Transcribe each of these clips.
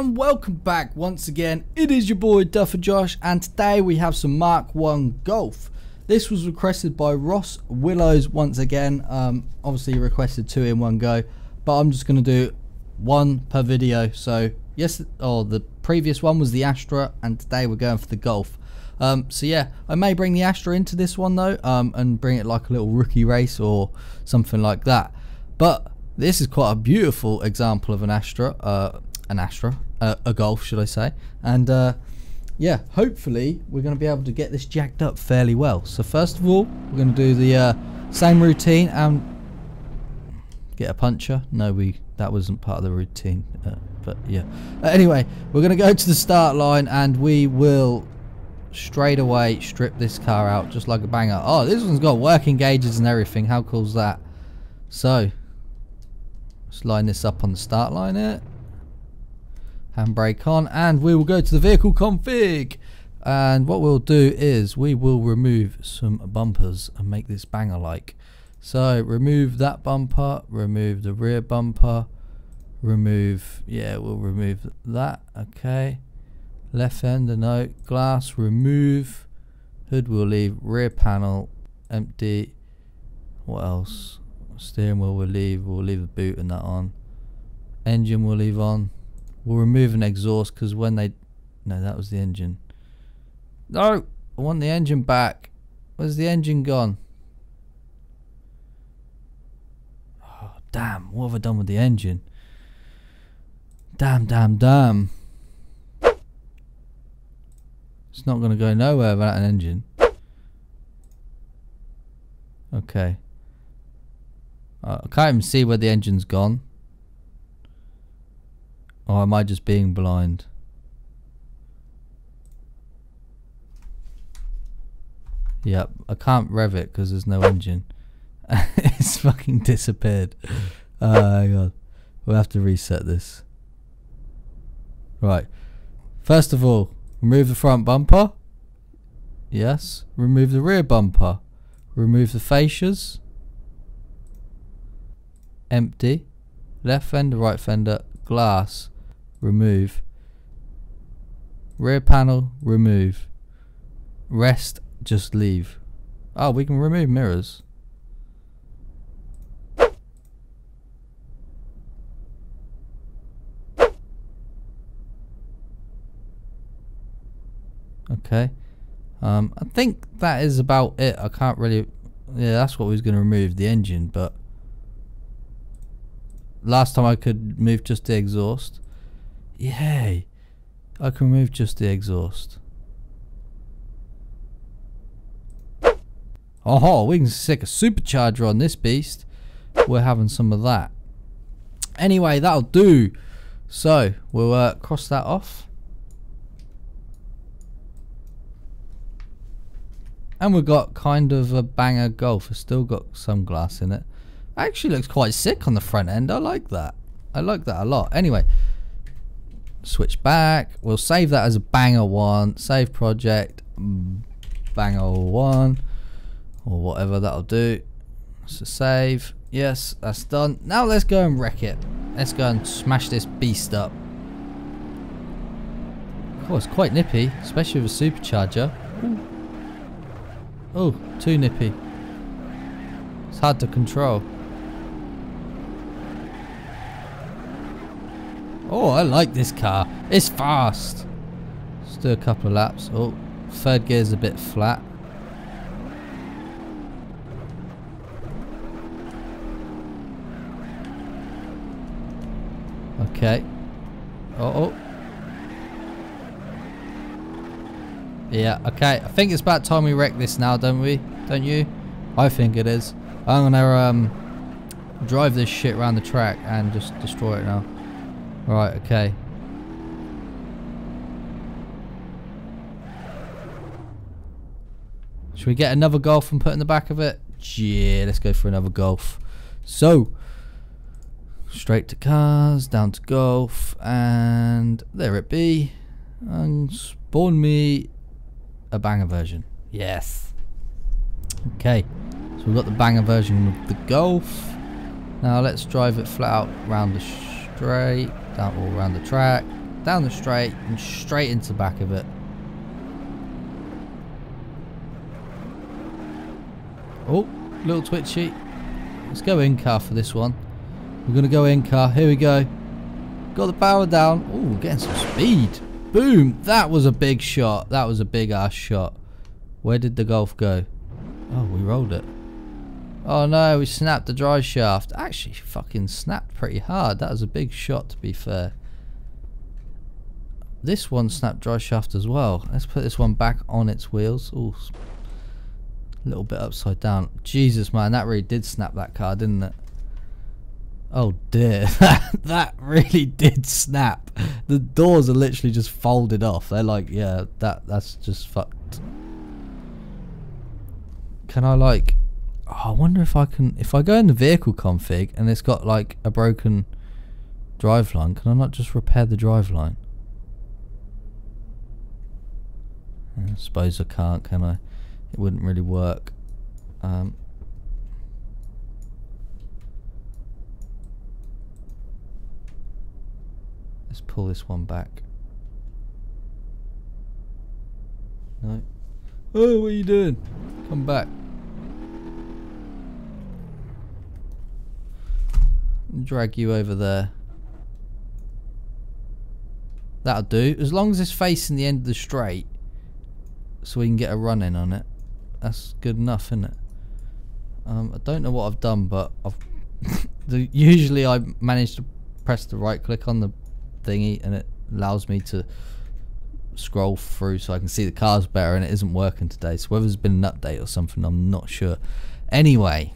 and welcome back once again. It is your boy Duffer Josh and today we have some Mark 1 Golf. This was requested by Ross Willows once again. Um, obviously requested two in one go, but I'm just going to do one per video. So yes, oh the previous one was the Astra and today we're going for the Golf. Um, so yeah, I may bring the Astra into this one though um, and bring it like a little rookie race or something like that. But this is quite a beautiful example of an Astra. Uh, an Astra, uh, a Golf, should I say? And uh, yeah, hopefully we're going to be able to get this jacked up fairly well. So first of all, we're going to do the uh, same routine and get a puncher. No, we that wasn't part of the routine, uh, but yeah. Uh, anyway, we're going to go to the start line and we will straight away strip this car out just like a banger. Oh, this one's got working gauges and everything. How cool is that? So, let's line this up on the start line here handbrake on and we will go to the vehicle config. And what we'll do is we will remove some bumpers and make this banger like so remove that bumper remove the rear bumper remove yeah we'll remove that okay. Left fender no glass remove. Hood we'll leave rear panel empty. What else? Steering wheel we'll leave we'll leave the boot and that on. Engine we'll leave on We'll remove an exhaust because when they... No, that was the engine. No! I want the engine back. Where's the engine gone? Oh, damn. What have I done with the engine? Damn, damn, damn. It's not going to go nowhere without an engine. Okay. I can't even see where the engine's gone. Or am I just being blind? Yep, I can't rev it because there's no engine. it's fucking disappeared. Uh, oh god. We'll have to reset this. Right. First of all, remove the front bumper. Yes. Remove the rear bumper. Remove the fascias. Empty. Left fender, right fender, glass remove. Rear panel, remove. Rest, just leave. Oh, we can remove mirrors. Okay. Um, I think that is about it. I can't really... Yeah, that's what we was going to remove, the engine, but... Last time I could move just the exhaust. Yay! I can remove just the exhaust. Oh, we can stick a supercharger on this beast. We're having some of that. Anyway, that'll do. So, we'll uh, cross that off. And we've got kind of a banger Golf. It's still got some glass in it. Actually looks quite sick on the front end. I like that. I like that a lot. Anyway, switch back. We'll save that as a banger one. Save project, banger one, or whatever that'll do. So save. Yes, that's done. Now let's go and wreck it. Let's go and smash this beast up. Oh, it's quite nippy, especially with a supercharger. Hmm. Oh, too nippy. It's hard to control. Oh, I like this car. It's fast. Let's do a couple of laps. Oh, third gear's a bit flat. Okay. Uh oh. Yeah, okay. I think it's about time we wreck this now, don't we? Don't you? I think it is. I'm gonna um drive this shit around the track and just destroy it now. Right, okay. Should we get another golf and put in the back of it? Yeah, let's go for another golf. So, straight to cars, down to golf, and there it be. And spawn me a banger version. Yes. Okay, so we've got the banger version of the golf. Now let's drive it flat out round the straight down all around the track. down the straight and straight into the back of it. Oh, little twitchy. Let's go in car for this one. We're going to go in car. Here we go. Got the power down. Oh, getting some speed. Boom. That was a big shot. That was a big ass shot. Where did the Golf go? Oh, we rolled it. Oh no, we snapped the drive shaft. Actually, fucking snapped pretty hard. That was a big shot to be fair. This one snapped drive shaft as well. Let's put this one back on its wheels. Oh, a little bit upside down. Jesus, man, that really did snap that car, didn't it? Oh dear, that really did snap. The doors are literally just folded off. They're like, yeah, that that's just fucked. Can I like? I wonder if I can. If I go in the vehicle config and it's got like a broken driveline, can I not just repair the driveline? I suppose I can't, can I? It wouldn't really work. Um, let's pull this one back. No. Oh, what are you doing? Come back. Drag you over there. That'll do. As long as it's facing the end of the straight, so we can get a run in on it. That's good enough, isn't it? Um, I don't know what I've done, but I've usually I manage to press the right click on the thingy and it allows me to scroll through so I can see the cars better and it isn't working today. So whether there's been an update or something, I'm not sure. Anyway,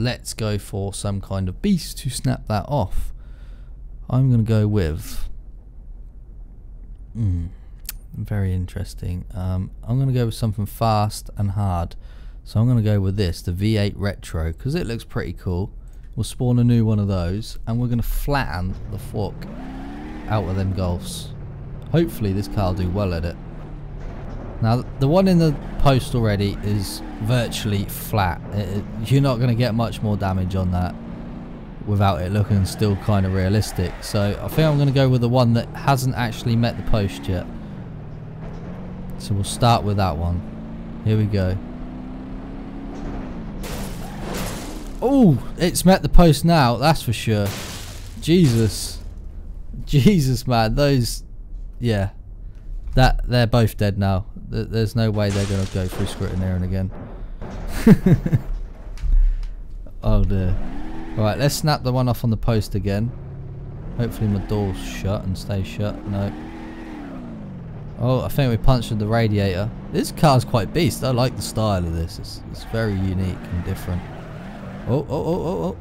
let's go for some kind of beast to snap that off. I'm going to go with... Hmm very interesting. Um, I'm going to go with something fast and hard. So I'm going to go with this, the V8 Retro, because it looks pretty cool. We'll spawn a new one of those, and we're going to flatten the fork out of them Golfs. Hopefully this car will do well at it. Now, the one in the post already is virtually flat. It, you're not going to get much more damage on that without it looking still kind of realistic. So I think I'm going to go with the one that hasn't actually met the post yet. So we'll start with that one. Here we go. Oh, it's met the post now, that's for sure. Jesus. Jesus, man. Those, yeah. That They're both dead now. There's no way they're going to go through scrutineering again. oh dear. Alright, let's snap the one off on the post again. Hopefully my door's shut and stays shut. No. Oh, I think we punctured the radiator. This car's quite beast. I like the style of this. It's, it's very unique and different. Oh, oh, oh, oh, oh.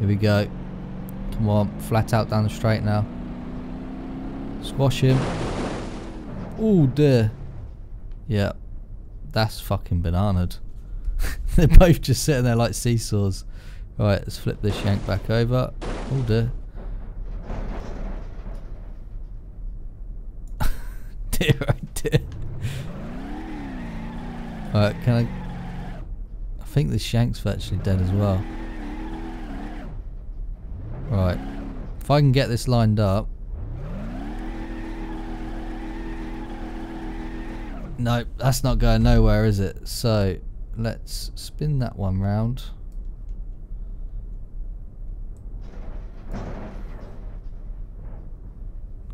Here we go. Come on, flat out down the straight now. Squash him. Oh dear. Yeah, that's fucking bananaed. They're both just sitting there like seesaws. Right, let's flip this shank back over. Oh dear. dear, oh dear. Alright, can I... I think the shank's virtually dead as well. Right. If I can get this lined up... No, that's not going nowhere, is it? So, let's spin that one round.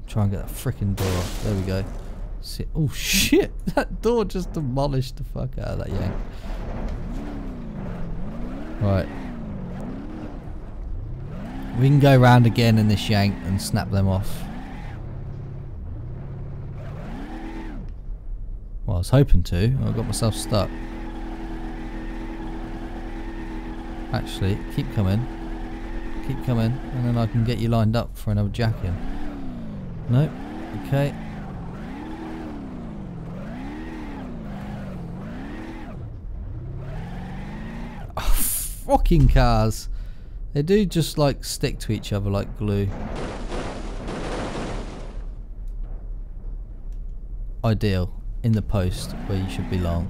Try and get that freaking door. There we go. See, oh shit! That door just demolished the fuck out of that yank. Right. We can go round again in this yank and snap them off. I was hoping to. I got myself stuck. Actually, keep coming. Keep coming, and then I can get you lined up for another jack in. Nope. Okay. Ah, fucking cars. They do just like stick to each other like glue. Ideal. In the post where you should belong.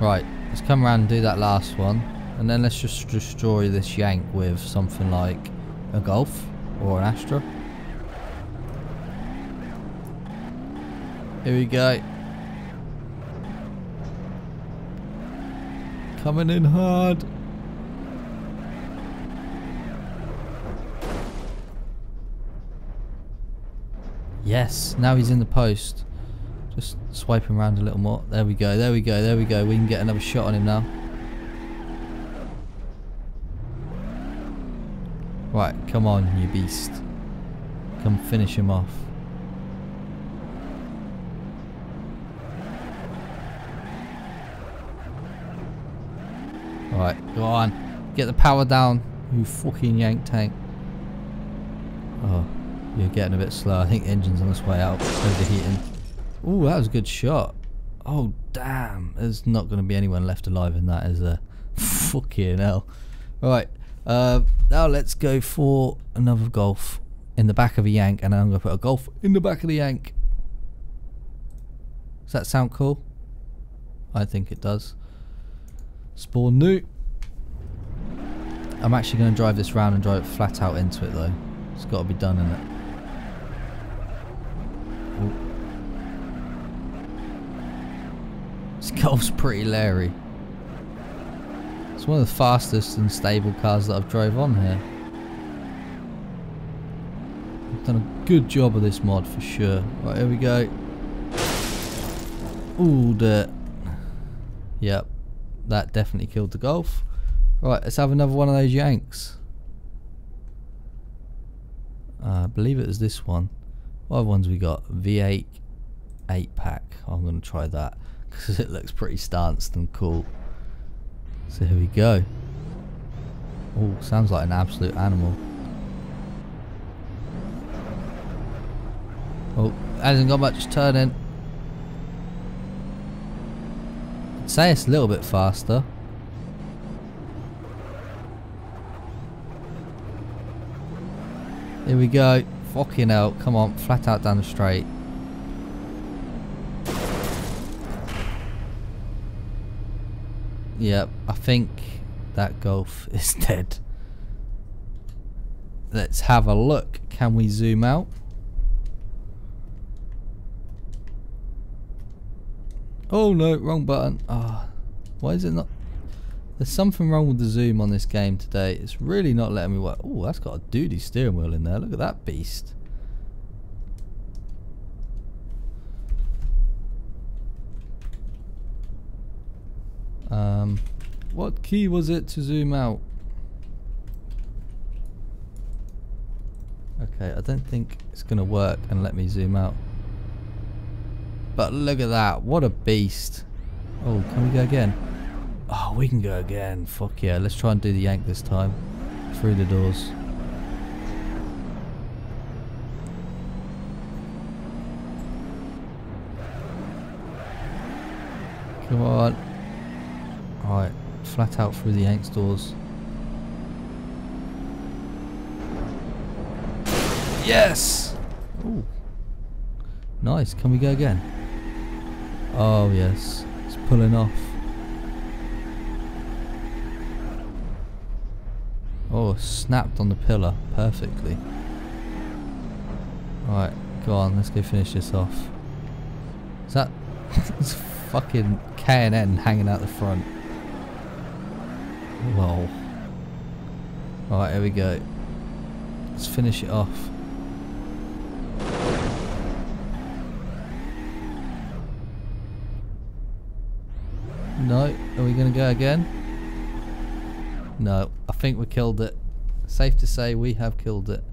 Right, let's come around and do that last one. And then let's just destroy this yank with something like a Golf or an Astra. Here we go. Coming in hard. Yes, now he's in the post. Just swipe him around a little more. There we go, there we go, there we go. We can get another shot on him now. Right, come on, you beast. Come finish him off. Alright, go on. Get the power down, you fucking yank tank. Oh, you're getting a bit slow. I think the engine's on its way out. Overheating. Ooh, that was a good shot. Oh, damn. There's not going to be anyone left alive in that, is there? Fucking hell. Right. Uh, now let's go for another golf in the back of a yank. And I'm going to put a golf in the back of the yank. Does that sound cool? I think it does. Spawn new. I'm actually going to drive this round and drive it flat out into it though. It's got to be done in it. This golf's pretty leery. It's one of the fastest and stable cars that I've drove on here. I've done a good job of this mod for sure. Right, here we go. Ooh, dirt. Yep, that definitely killed the Golf. Right, let's have another one of those Yanks. Uh, I believe it was this one. What other ones we got? V8 8 pack. I'm going to try that because it looks pretty stanced and cool. So here we go. Oh, sounds like an absolute animal. Oh, hasn't got much turning. I'd say it's a little bit faster. Here we go. Fucking hell. Come on. Flat out down the straight. Yep. I think that Golf is dead. Let's have a look. Can we zoom out? Oh no, wrong button. Ah, oh, why is it not? There's something wrong with the zoom on this game today. It's really not letting me work. Oh, that's got a duty steering wheel in there. Look at that beast. Um, what key was it to zoom out? Okay, I don't think it's going to work and let me zoom out. But look at that. What a beast. Oh, can we go again? Oh, we can go again. Fuck yeah. Let's try and do the yank this time. Through the doors. Come on. Flat out through the yank doors. Yes! Ooh. Nice. Can we go again? Oh yes. It's pulling off. Oh, snapped on the pillar perfectly. Alright, go on, let's go finish this off. Is that it's fucking K&N hanging out the front? Lol. Alright, here we go. Let's finish it off. No, are we going to go again? No, I think we killed it. Safe to say we have killed it.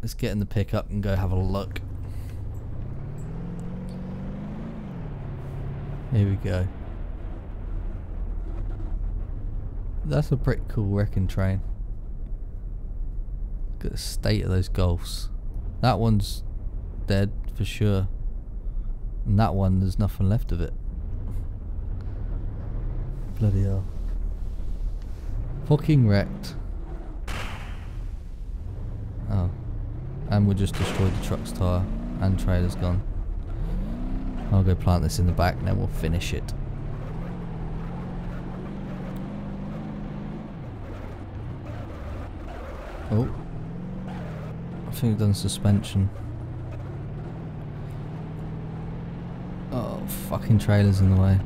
Let's get in the pickup and go have a look. Here we go. That's a pretty cool wrecking train. Look at the state of those Golfs. That one's dead for sure. And that one, there's nothing left of it. Bloody hell. Fucking wrecked. Oh. And we just destroyed the truck's tyre. And trailer's gone. I'll go plant this in the back and then we'll finish it. Oh. I think we've done suspension. Oh, fucking trailer's in the way.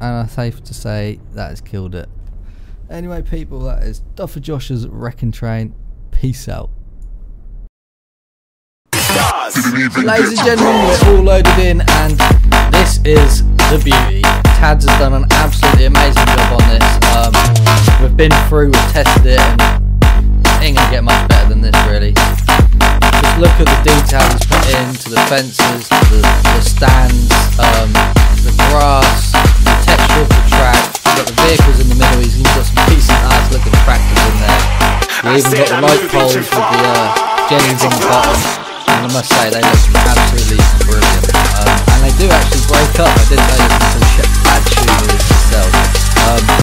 And I'm safe to say that has killed it. Anyway, people, that is Duffer Josh's Wrecking Train. Peace out. Ladies and gentlemen, we're all loaded in, and this is the beauty. Tads has done an absolutely amazing job on been through, we've tested it, and it ain't gonna get much better than this, really. Just look at the detail he's put into the fences, the, the stands, um, the grass, the texture of the track. You've got the vehicles in the middle. He's got some decent, nice looking tractors in there. We even got the light poles with the uh, Jennings on the bottom. And I must say, they look absolutely brilliant. Um, and they do actually break up. I didn't know this until Shep had tuners itself. Um,